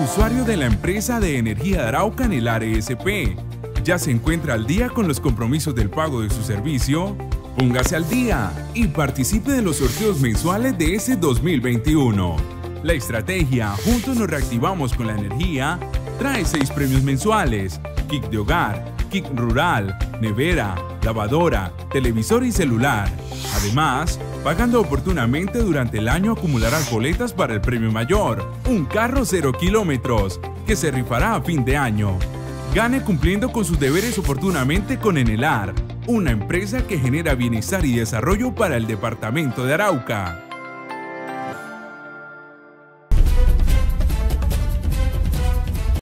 usuario de la empresa de energía Arauca en el ARSP, ¿ya se encuentra al día con los compromisos del pago de su servicio? Póngase al día y participe de los sorteos mensuales de ese 2021. La estrategia Juntos nos reactivamos con la energía trae seis premios mensuales, kit de hogar, kit rural, nevera, lavadora, televisor y celular. Además, pagando oportunamente durante el año acumularás boletas para el premio mayor, un carro cero kilómetros, que se rifará a fin de año. Gane cumpliendo con sus deberes oportunamente con Enelar, una empresa que genera bienestar y desarrollo para el departamento de Arauca.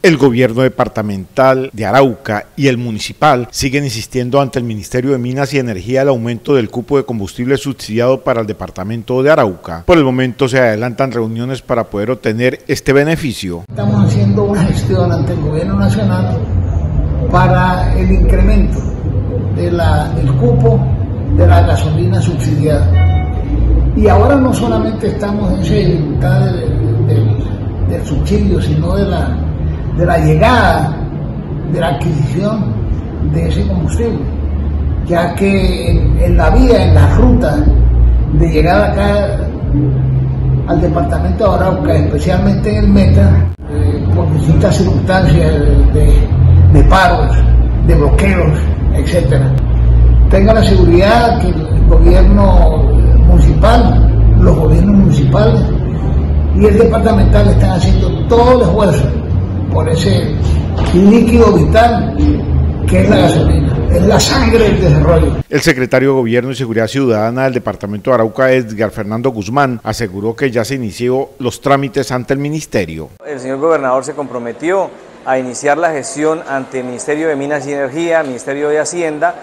El gobierno departamental de Arauca y el municipal siguen insistiendo ante el Ministerio de Minas y Energía el aumento del cupo de combustible subsidiado para el departamento de Arauca. Por el momento se adelantan reuniones para poder obtener este beneficio. Estamos haciendo una gestión ante el gobierno nacional para el incremento de la, del cupo de la gasolina subsidiada. Y ahora no solamente estamos en esa dificultad del, del subsidio, sino de la de la llegada, de la adquisición de ese combustible, ya que en, la vía, en la ruta de llegar acá al departamento de Arauca, especialmente en el Meta, eh, por distintas circunstancias de, paros, de bloqueos, etc. Tenga la seguridad que el gobierno municipal, los gobiernos municipales y el departamental están haciendo todo el esfuerzo por ese líquido vital que es la gasolina, es la sangre del desarrollo. El secretario de Gobierno y Seguridad Ciudadana del Departamento de Arauca, Edgar Fernando Guzmán, aseguró que ya se inició los trámites ante el Ministerio. El señor gobernador se comprometió a iniciar la gestión ante el Ministerio de Minas y Energía, Ministerio de Hacienda,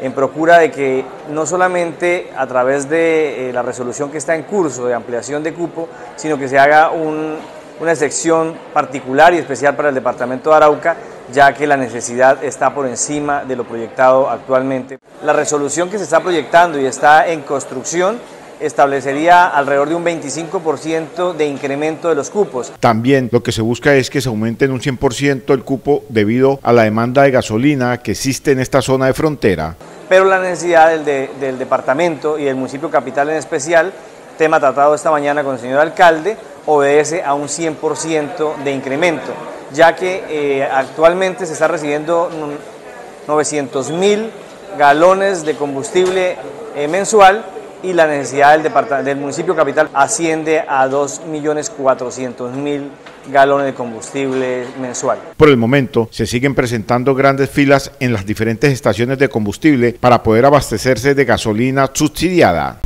en procura de que no solamente a través de eh, la resolución que está en curso de ampliación de cupo, sino que se haga un una sección particular y especial para el departamento de Arauca, ya que la necesidad está por encima de lo proyectado actualmente. La resolución que se está proyectando y está en construcción establecería alrededor de un 25% de incremento de los cupos. También lo que se busca es que se aumente en un 100% el cupo debido a la demanda de gasolina que existe en esta zona de frontera. Pero la necesidad del, del departamento y del municipio capital en especial, tema tratado esta mañana con el señor alcalde, obedece a un 100% de incremento, ya que eh, actualmente se está recibiendo 900 mil galones de combustible eh, mensual y la necesidad del, del municipio capital asciende a 2.400.000 galones de combustible mensual. Por el momento, se siguen presentando grandes filas en las diferentes estaciones de combustible para poder abastecerse de gasolina subsidiada.